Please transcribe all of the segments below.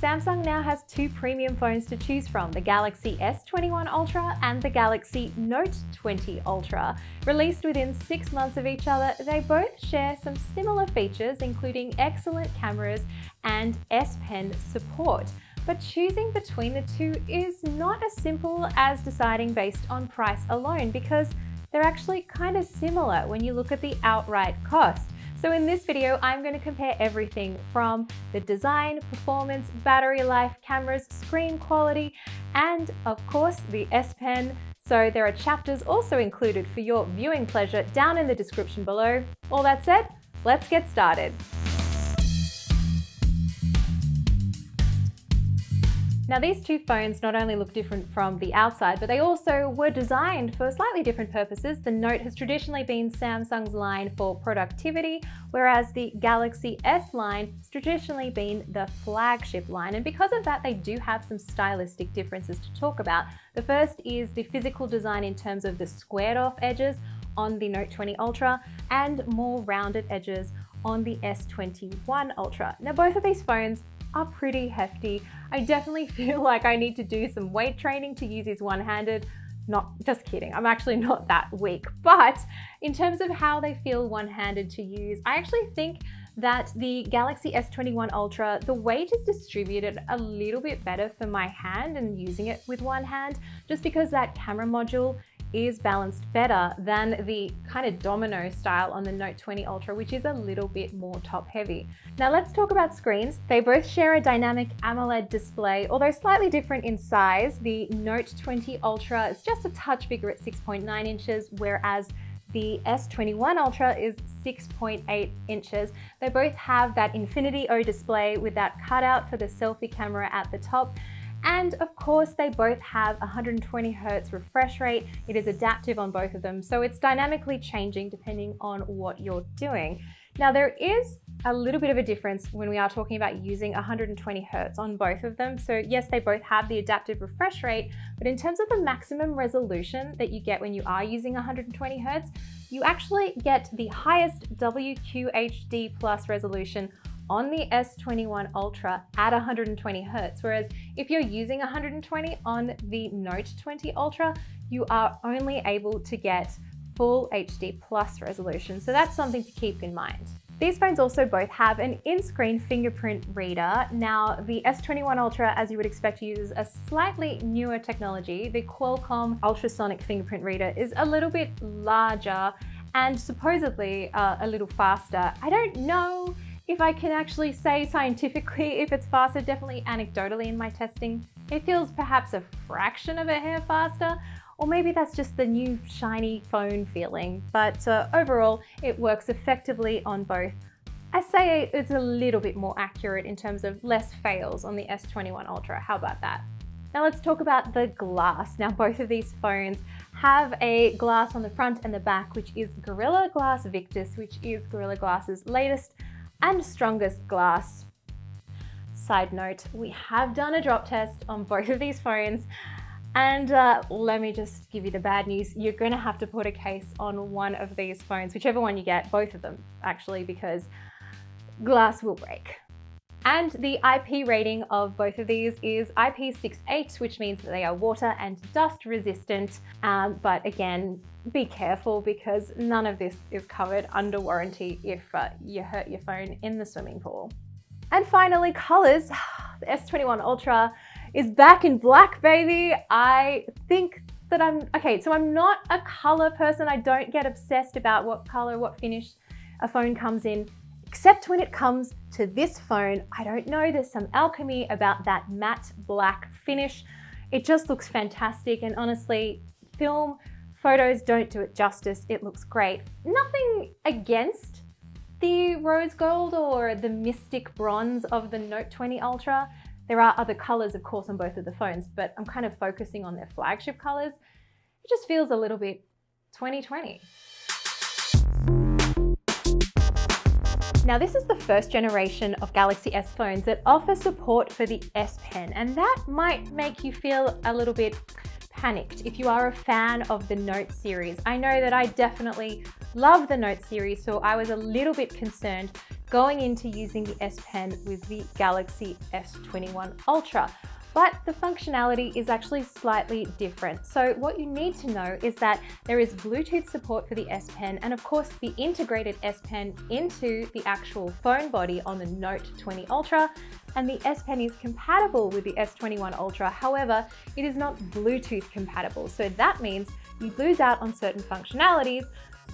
Samsung now has two premium phones to choose from, the Galaxy S21 Ultra and the Galaxy Note 20 Ultra. Released within six months of each other, they both share some similar features, including excellent cameras and S Pen support. But choosing between the two is not as simple as deciding based on price alone because they're actually kind of similar when you look at the outright cost. So in this video, I'm going to compare everything from the design, performance, battery life, cameras, screen quality, and of course the S Pen. So there are chapters also included for your viewing pleasure down in the description below. All that said, let's get started. Now these two phones not only look different from the outside, but they also were designed for slightly different purposes. The Note has traditionally been Samsung's line for productivity, whereas the Galaxy S line has traditionally been the flagship line. And because of that, they do have some stylistic differences to talk about. The first is the physical design in terms of the squared off edges on the Note 20 Ultra and more rounded edges on the S21 Ultra. Now both of these phones are pretty hefty. I definitely feel like I need to do some weight training to use these one-handed. Not just kidding, I'm actually not that weak. But in terms of how they feel one-handed to use, I actually think that the Galaxy S21 Ultra, the weight is distributed a little bit better for my hand and using it with one hand, just because that camera module is balanced better than the kind of domino style on the Note 20 Ultra, which is a little bit more top heavy. Now let's talk about screens. They both share a dynamic AMOLED display, although slightly different in size. The Note 20 Ultra is just a touch bigger at 6.9 inches, whereas the S21 Ultra is 6.8 inches. They both have that Infinity O display with that cutout for the selfie camera at the top and of course, they both have 120 Hertz refresh rate. It is adaptive on both of them, so it's dynamically changing depending on what you're doing. Now there is a little bit of a difference when we are talking about using 120 Hertz on both of them. So yes, they both have the adaptive refresh rate, but in terms of the maximum resolution that you get when you are using 120 Hertz, you actually get the highest WQHD plus resolution on the S21 Ultra at 120 Hertz, whereas if you're using 120 on the Note 20 Ultra, you are only able to get full HD plus resolution. So that's something to keep in mind. These phones also both have an in-screen fingerprint reader. Now, the S21 Ultra, as you would expect, uses a slightly newer technology. The Qualcomm ultrasonic fingerprint reader is a little bit larger and supposedly uh, a little faster. I don't know if I can actually say scientifically if it's faster, definitely anecdotally in my testing, it feels perhaps a fraction of a hair faster, or maybe that's just the new shiny phone feeling. But uh, overall, it works effectively on both. I say it's a little bit more accurate in terms of less fails on the S21 Ultra. How about that? Now let's talk about the glass. Now both of these phones have a glass on the front and the back, which is Gorilla Glass Victus, which is Gorilla Glass's latest and strongest glass. Side note, we have done a drop test on both of these phones and uh, let me just give you the bad news. You're gonna have to put a case on one of these phones, whichever one you get, both of them actually, because glass will break. And the IP rating of both of these is IP68, which means that they are water and dust resistant. Um, but again, be careful because none of this is covered under warranty if uh, you hurt your phone in the swimming pool. And finally, colors. The S21 Ultra is back in black, baby. I think that I'm, okay, so I'm not a color person. I don't get obsessed about what color, what finish a phone comes in except when it comes to this phone. I don't know, there's some alchemy about that matte black finish. It just looks fantastic and honestly, film photos don't do it justice. It looks great. Nothing against the rose gold or the mystic bronze of the Note 20 Ultra. There are other colors, of course, on both of the phones, but I'm kind of focusing on their flagship colors. It just feels a little bit 2020. Now this is the first generation of Galaxy S phones that offer support for the S Pen and that might make you feel a little bit panicked if you are a fan of the Note series. I know that I definitely love the Note series, so I was a little bit concerned going into using the S Pen with the Galaxy S21 Ultra but the functionality is actually slightly different. So what you need to know is that there is Bluetooth support for the S Pen and of course the integrated S Pen into the actual phone body on the Note 20 Ultra and the S Pen is compatible with the S21 Ultra. However, it is not Bluetooth compatible. So that means you lose out on certain functionalities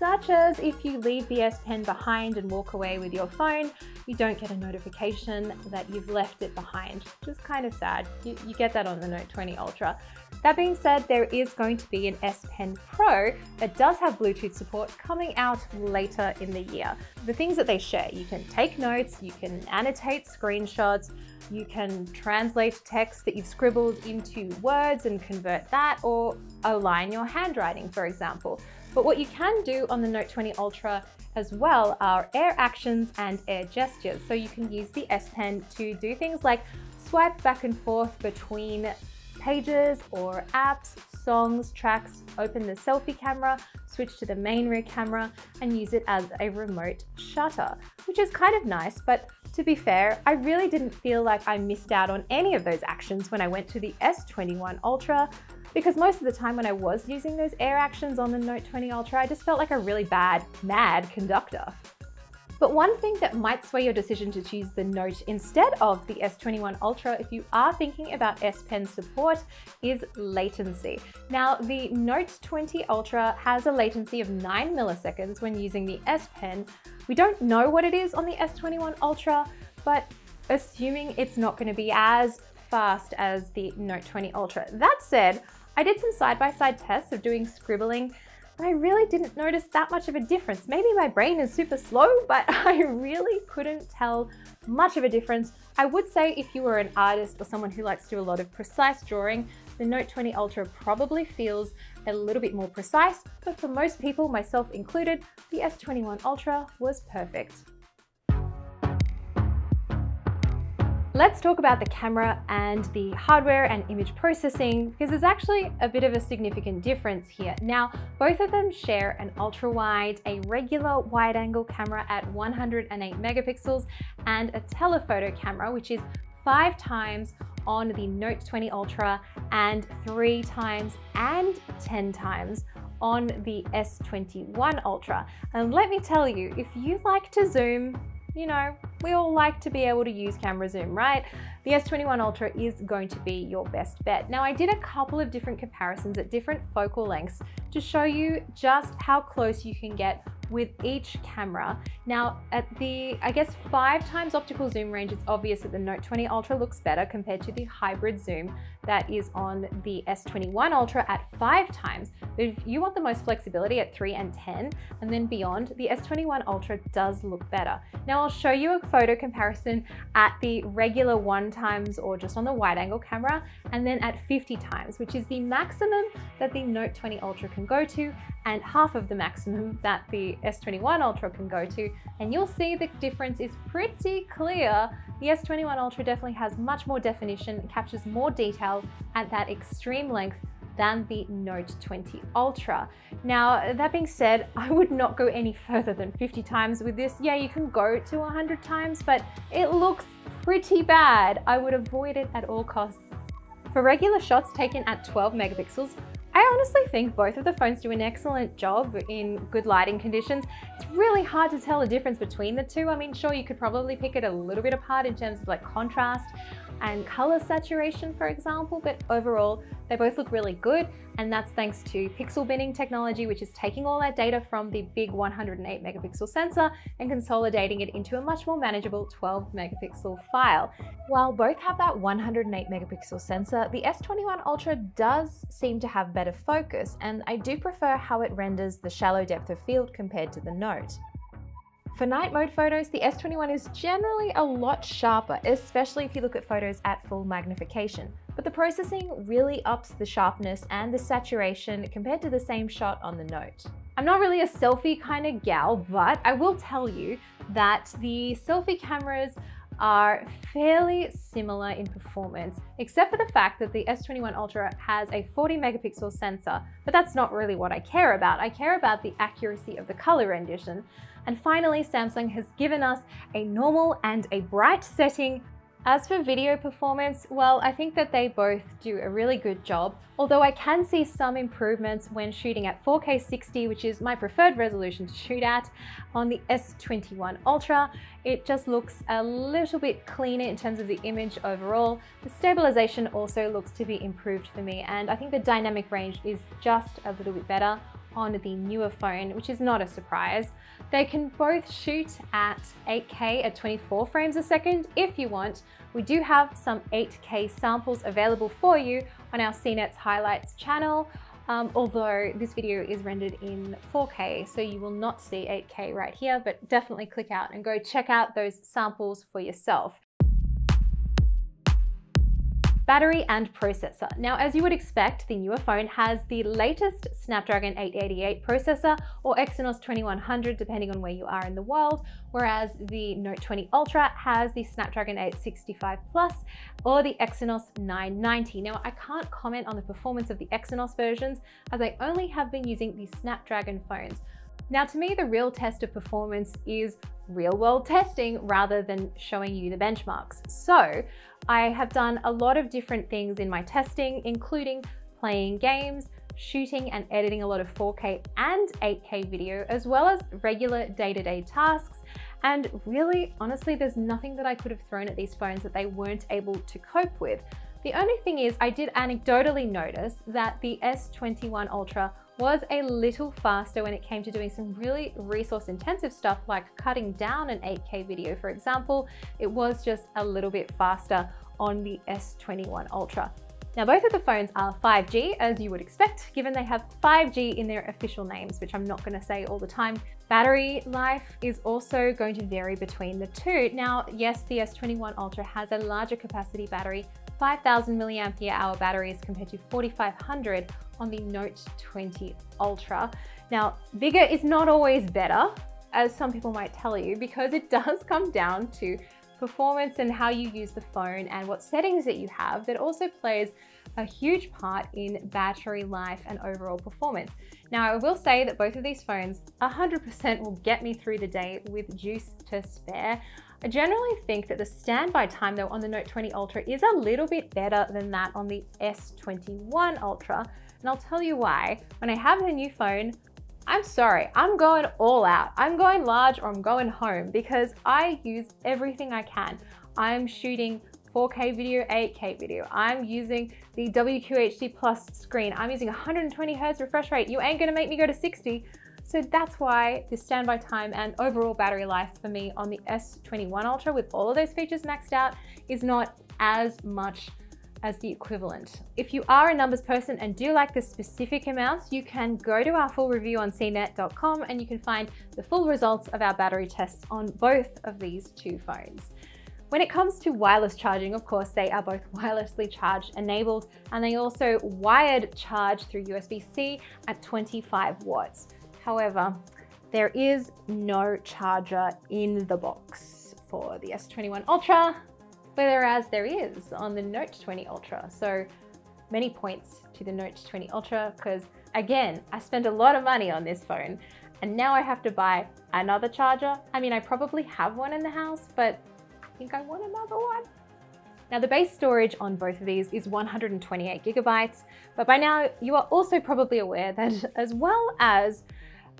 such as if you leave the S Pen behind and walk away with your phone, you don't get a notification that you've left it behind, which is kind of sad. You, you get that on the Note 20 Ultra. That being said, there is going to be an S Pen Pro that does have Bluetooth support coming out later in the year. The things that they share, you can take notes, you can annotate screenshots, you can translate text that you've scribbled into words and convert that, or align your handwriting, for example. But what you can do on the Note 20 Ultra as well are air actions and air gestures. So you can use the S Pen to do things like swipe back and forth between pages or apps, songs, tracks, open the selfie camera, switch to the main rear camera and use it as a remote shutter, which is kind of nice, but to be fair, I really didn't feel like I missed out on any of those actions when I went to the S21 Ultra because most of the time when I was using those air actions on the Note 20 Ultra, I just felt like a really bad, mad conductor. But one thing that might sway your decision to choose the Note instead of the S21 Ultra if you are thinking about S Pen support is latency. Now, the Note 20 Ultra has a latency of 9 milliseconds when using the S Pen. We don't know what it is on the S21 Ultra, but assuming it's not going to be as fast as the Note 20 Ultra. That said, I did some side-by-side -side tests of doing scribbling but I really didn't notice that much of a difference. Maybe my brain is super slow, but I really couldn't tell much of a difference. I would say if you were an artist or someone who likes to do a lot of precise drawing, the Note 20 Ultra probably feels a little bit more precise, but for most people, myself included, the S21 Ultra was perfect. Let's talk about the camera and the hardware and image processing because there's actually a bit of a significant difference here. Now, both of them share an ultra wide, a regular wide angle camera at 108 megapixels and a telephoto camera, which is five times on the Note 20 Ultra and three times and 10 times on the S21 Ultra. And let me tell you, if you like to zoom, you know, we all like to be able to use camera zoom, right? The S21 Ultra is going to be your best bet. Now I did a couple of different comparisons at different focal lengths to show you just how close you can get with each camera. Now at the, I guess five times optical zoom range, it's obvious that the Note 20 Ultra looks better compared to the hybrid zoom that is on the S21 Ultra at five times. But if you want the most flexibility at three and 10, and then beyond, the S21 Ultra does look better. Now I'll show you a photo comparison at the regular one times or just on the wide angle camera, and then at 50 times, which is the maximum that the Note 20 Ultra can go to, and half of the maximum that the S21 Ultra can go to. And you'll see the difference is pretty clear. The S21 Ultra definitely has much more definition, captures more detail at that extreme length than the Note 20 Ultra. Now, that being said, I would not go any further than 50 times with this. Yeah, you can go to 100 times, but it looks pretty bad. I would avoid it at all costs. For regular shots taken at 12 megapixels, I honestly think both of the phones do an excellent job in good lighting conditions. It's really hard to tell the difference between the two. I mean, sure, you could probably pick it a little bit apart in terms of like contrast and color saturation, for example, but overall, they both look really good. And that's thanks to pixel binning technology, which is taking all that data from the big 108 megapixel sensor and consolidating it into a much more manageable 12 megapixel file. While both have that 108 megapixel sensor, the S21 Ultra does seem to have better focus, and I do prefer how it renders the shallow depth of field compared to the Note. For night mode photos, the S21 is generally a lot sharper, especially if you look at photos at full magnification. But the processing really ups the sharpness and the saturation compared to the same shot on the Note. I'm not really a selfie kind of gal, but I will tell you that the selfie cameras are fairly similar in performance, except for the fact that the S21 Ultra has a 40 megapixel sensor, but that's not really what I care about. I care about the accuracy of the color rendition. And finally, Samsung has given us a normal and a bright setting as for video performance, well, I think that they both do a really good job, although I can see some improvements when shooting at 4K 60, which is my preferred resolution to shoot at. On the S21 Ultra, it just looks a little bit cleaner in terms of the image overall. The stabilization also looks to be improved for me, and I think the dynamic range is just a little bit better on the newer phone, which is not a surprise. They can both shoot at 8K at 24 frames a second if you want. We do have some 8K samples available for you on our CNET's highlights channel. Um, although this video is rendered in 4K, so you will not see 8K right here, but definitely click out and go check out those samples for yourself battery and processor. Now, as you would expect, the newer phone has the latest Snapdragon 888 processor or Exynos 2100, depending on where you are in the world, whereas the Note 20 Ultra has the Snapdragon 865 Plus or the Exynos 990. Now, I can't comment on the performance of the Exynos versions as I only have been using the Snapdragon phones. Now, to me, the real test of performance is real world testing rather than showing you the benchmarks. So I have done a lot of different things in my testing, including playing games, shooting and editing a lot of 4K and 8K video, as well as regular day-to-day -day tasks. And really, honestly, there's nothing that I could have thrown at these phones that they weren't able to cope with. The only thing is I did anecdotally notice that the S21 Ultra was a little faster when it came to doing some really resource intensive stuff like cutting down an 8K video, for example. It was just a little bit faster on the S21 Ultra. Now both of the phones are 5G as you would expect given they have 5G in their official names which I'm not going to say all the time. Battery life is also going to vary between the two. Now yes the S21 Ultra has a larger capacity battery 5000 milliampere hour batteries compared to 4500 on the Note 20 Ultra. Now, bigger is not always better, as some people might tell you, because it does come down to performance and how you use the phone and what settings that you have that also plays a huge part in battery life and overall performance. Now, I will say that both of these phones 100% will get me through the day with juice to spare. I generally think that the standby time though on the Note 20 Ultra is a little bit better than that on the S21 Ultra. And I'll tell you why. When I have the new phone, I'm sorry, I'm going all out. I'm going large or I'm going home because I use everything I can. I'm shooting 4K video, 8K video. I'm using the WQHD Plus screen. I'm using 120 Hertz refresh rate. You ain't gonna make me go to 60. So that's why the standby time and overall battery life for me on the S21 Ultra with all of those features maxed out is not as much as the equivalent. If you are a numbers person and do like the specific amounts, you can go to our full review on cnet.com and you can find the full results of our battery tests on both of these two phones. When it comes to wireless charging, of course, they are both wirelessly charged enabled and they also wired charge through USB-C at 25 watts. However, there is no charger in the box for the S21 Ultra, whereas there is on the Note 20 Ultra. So many points to the Note 20 Ultra because again, I spent a lot of money on this phone and now I have to buy another charger. I mean, I probably have one in the house, but I think I want another one. Now the base storage on both of these is 128 gigabytes, but by now you are also probably aware that as well as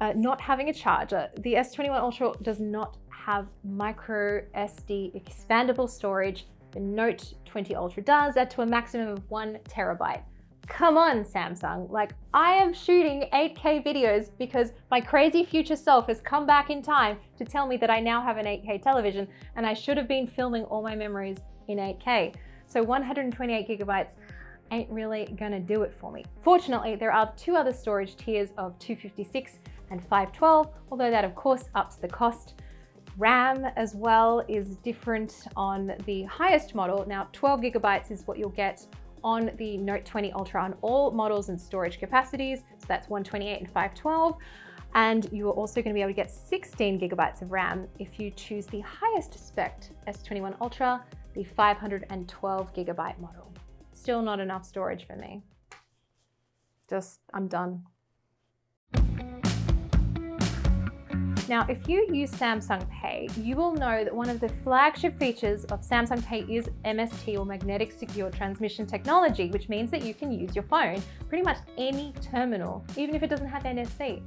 uh, not having a charger, the S21 Ultra does not have micro SD expandable storage. The Note 20 Ultra does that to a maximum of one terabyte. Come on, Samsung. Like, I am shooting 8K videos because my crazy future self has come back in time to tell me that I now have an 8K television and I should have been filming all my memories in 8K. So 128 gigabytes ain't really gonna do it for me. Fortunately, there are two other storage tiers of 256 and 512, although that of course ups the cost. RAM as well is different on the highest model. Now 12 gigabytes is what you'll get on the Note 20 Ultra on all models and storage capacities. So that's 128 and 512. And you are also going to be able to get 16 gigabytes of RAM if you choose the highest spec S21 Ultra, the 512 gigabyte model. Still not enough storage for me. Just, I'm done. Now, if you use Samsung Pay, you will know that one of the flagship features of Samsung Pay is MST or Magnetic Secure Transmission technology, which means that you can use your phone pretty much any terminal, even if it doesn't have NFC.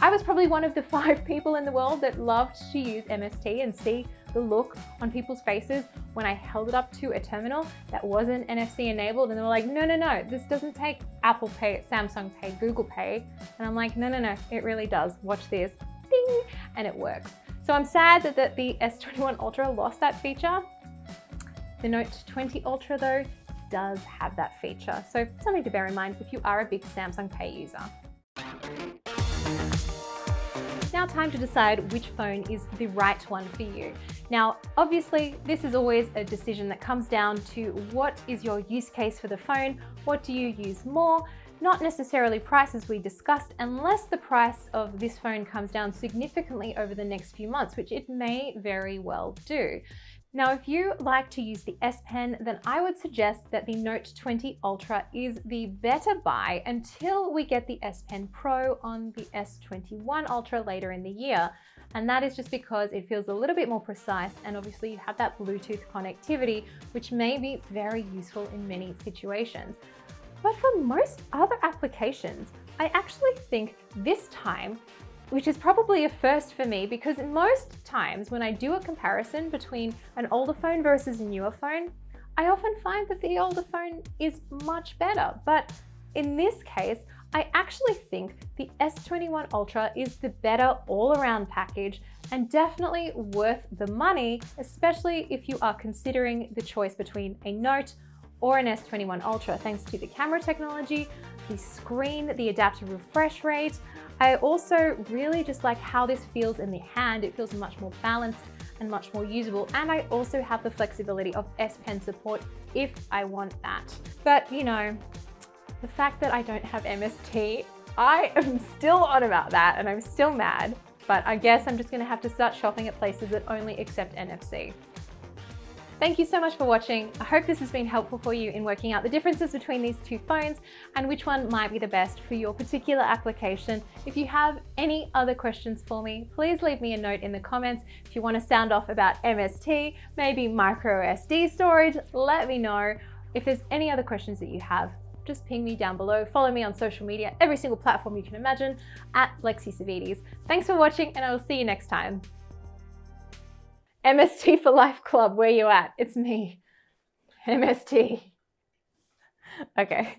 I was probably one of the five people in the world that loved to use MST and see the look on people's faces when I held it up to a terminal that wasn't NFC enabled and they were like, no, no, no, this doesn't take Apple Pay, Samsung Pay, Google Pay. And I'm like, no, no, no, it really does. Watch this and it works. So I'm sad that the S21 Ultra lost that feature. The Note 20 Ultra though does have that feature. So something to bear in mind if you are a big Samsung Pay user. Now time to decide which phone is the right one for you. Now, obviously, this is always a decision that comes down to what is your use case for the phone, what do you use more, not necessarily prices we discussed unless the price of this phone comes down significantly over the next few months, which it may very well do. Now, if you like to use the S Pen, then I would suggest that the Note 20 Ultra is the better buy until we get the S Pen Pro on the S21 Ultra later in the year. And that is just because it feels a little bit more precise and obviously you have that Bluetooth connectivity, which may be very useful in many situations. But for most other applications, I actually think this time, which is probably a first for me because most times when I do a comparison between an older phone versus a newer phone, I often find that the older phone is much better. But in this case, I actually think the S21 Ultra is the better all-around package and definitely worth the money, especially if you are considering the choice between a Note or an S21 Ultra thanks to the camera technology, the screen, the adaptive refresh rate. I also really just like how this feels in the hand. It feels much more balanced and much more usable. And I also have the flexibility of S Pen support if I want that. But you know, the fact that I don't have MST, I am still on about that and I'm still mad. But I guess I'm just gonna have to start shopping at places that only accept NFC. Thank you so much for watching. I hope this has been helpful for you in working out the differences between these two phones and which one might be the best for your particular application. If you have any other questions for me, please leave me a note in the comments. If you want to sound off about MST, maybe micro SD storage, let me know. If there's any other questions that you have, just ping me down below. Follow me on social media, every single platform you can imagine, at Lexy Savvides. Thanks for watching and I will see you next time. MST for Life Club, where you at? It's me. MST. Okay.